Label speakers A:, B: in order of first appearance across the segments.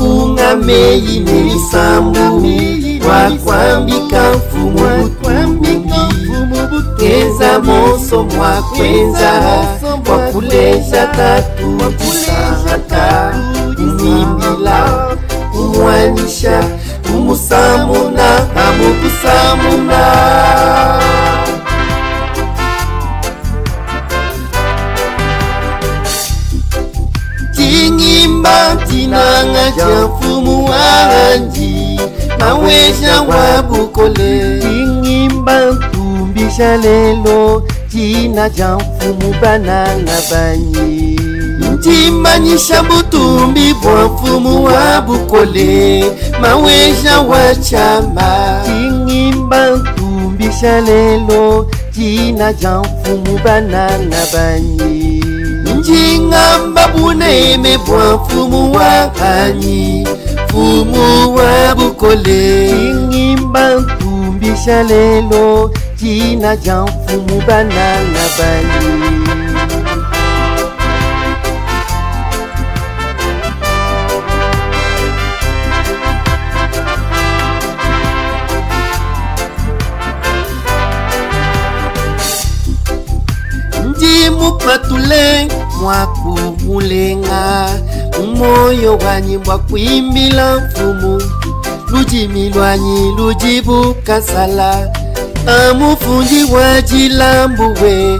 A: ungameyi nemisambu wakwambika mfumu butumbigeza moso mwakwenza wakuleza tatu kusahata kumimila kumwanisha kumusamuna namukusamuna cha mfumu wanji mawesha wa bukole ingimba ntumbisha lelo cina cha mfumu bananga banyi ntimanyisha butumbi bwa mfumu wa bukole mawesha wa chama ingimba ntumbisha lelo cina cha mfumu bananga banyi njiŋamba buneme bwa mfumu wa kanyi mfumu wa bukole ingimba nkumbisha lelo jina ja mfumu bananga bali mwakuvulenga umoyo wanyi mwakwimbila mfumu lujimi lwanyi lujivukasala amufundi wajilambuwe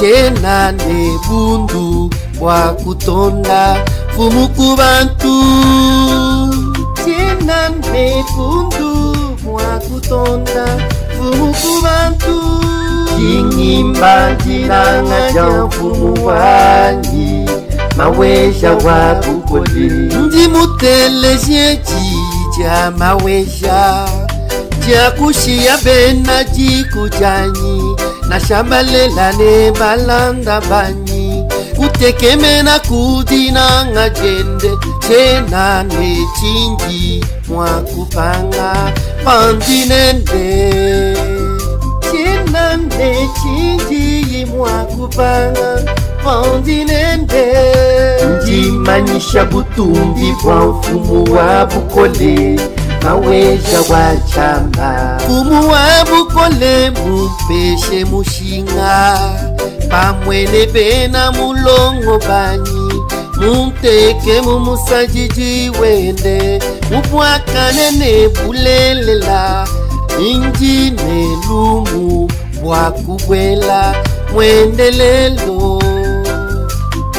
A: cena ne bundu wakutonda mfumu ku bantu cena ne bundu wakutonda mfumu ku bantu ndinyimba ndinanga jaufumu wangi mawesha wakukoti ndimutelesyeci ca mawesha cakushiya bena ciku canyi na shambalela ne balanda banyi kutekemena kudinanga jende cena ne cinji mwakupanga pandinende nambe chinjiyimwa kupanga vaundinende ndimanyisha butumbi bwa mfumu wa bukole maweza wa chamba mfumu wa bukole mupeshe mushinga pamwele pena mulongo banyi muteke mumusajiji wende mupwakane ne bulelela injine lumu wakukwela wendelelo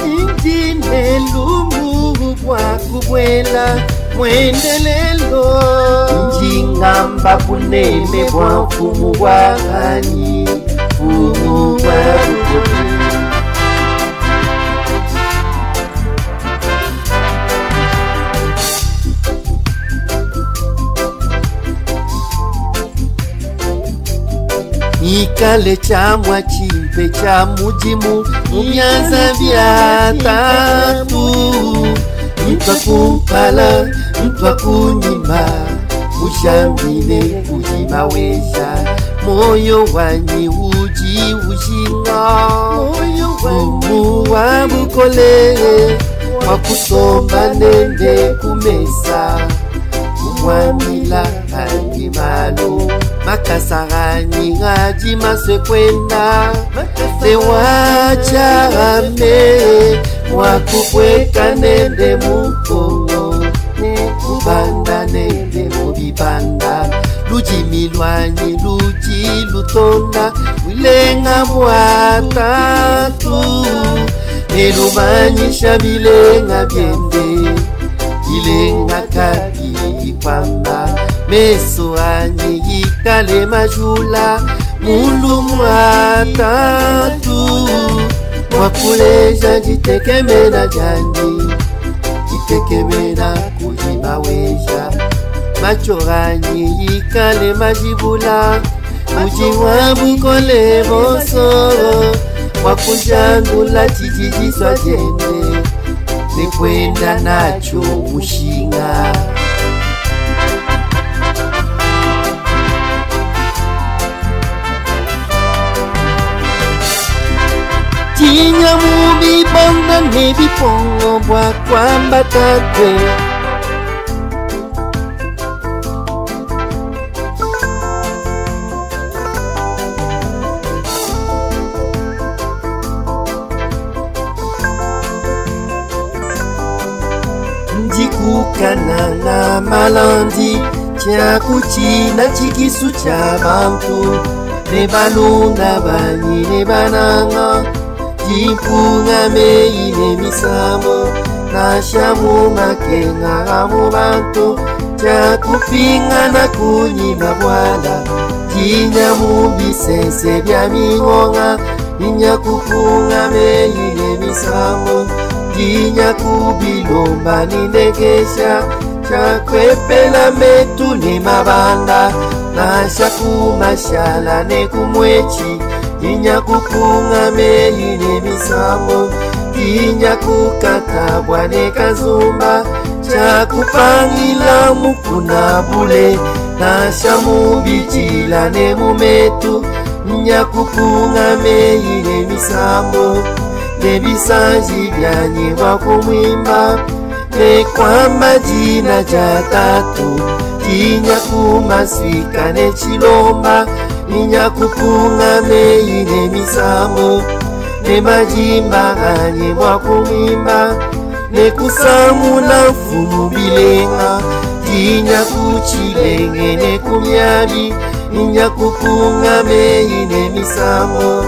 A: indine lumbu wakukwela wendelelo njingamba kunene bwa mfumu wa kani fumu kale chamwa chimpe cha mujimu mubyanza byatatu mpa kumpala mpa kunyima ushambile kuyima weza moyo wanyi uji ushinga umu wa mukole wakusomba nende kumesa umwamila kandi maluu makasaga nyiga jimase kwenda ne wacaga me wakukweka nende mukongo nekubanda nende mubibanda lujimi lwanyi luji lutonda wilenga bwatatu nelumanyisha bilenga byende bilenga kati kwanda meso anyika le majula mulumu atatu mwakuleja nditekemena jangi nditekemena kujimaweja maco anyika le majibula uji wabukole voso wakujangula cijijiswa jene nikwenda nacho ushinga nebipongo bwa kwambata kwe ndikukana na malandi tia kucina cikisu ca bantu ne balunda banyi ne bananga tipfungamei nemisamo nashamumakenga avo vanto chakupingana kunyima bwana tinyamubisese vya mingonga inyakupfungamei nemisamo tinyakubilomba ninekesha chakwepela metu nemabanda nashakumashala nekumwechi inyakupungameyi nemisamo inyakukakabwa nekazumba chakupangila mukunabule nashamubitila nemumetu nyakupungameyi nemisamo nebisanji byanyiwa kumwimba nekwamba jina jatatu inyakumaswika nechilomba ninyakupunga mei nemisamo nemajimba anye mwakumimba nekusamula mfumu bilenga tinyakuchilenge nekumyali ninyakupunga mei nemisamo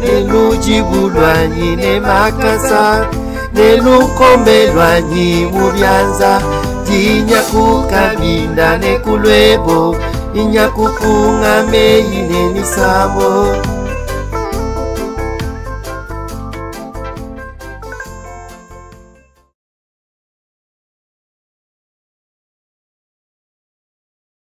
A: nelujibulwanyi nemakasa nelukombe lwanyi mubyanza tinyakukabinda nekulwebo ne inyakukunga meyine nisabo